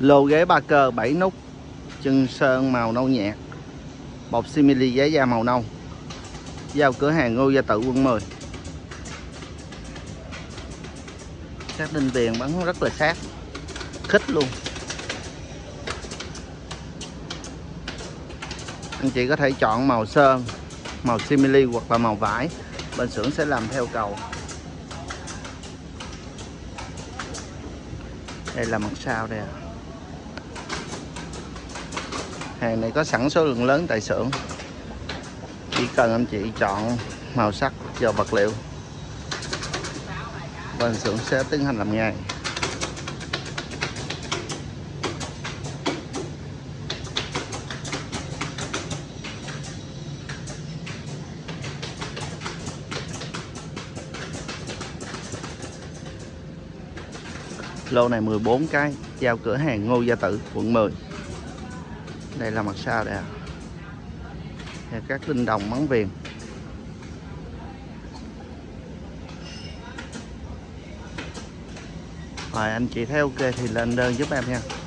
Lô ghế ba cơ 7 nút. Chân sơn màu nâu nhạt Bọc simili giấy da màu nâu. Giao cửa hàng Ngô Gia Tự quận 10 Các đinh viền bắn rất là sát. Khích luôn. Anh chị có thể chọn màu sơn, Màu simili hoặc là màu vải. Bên xưởng sẽ làm theo cầu. Đây là mặt sau đây à. Hàng này có sẵn số lượng lớn tại xưởng. Chỉ cần anh chị chọn màu sắc và vật liệu. Bên xưởng sẽ tiến hành làm ngay. Lô này 14 cái, Giao cửa hàng Ngô Gia Tử, quận 10 đây là mặt sau đây à. Và các linh đồng mắng viền Rồi, anh chị thấy ok thì lên đơn giúp em nha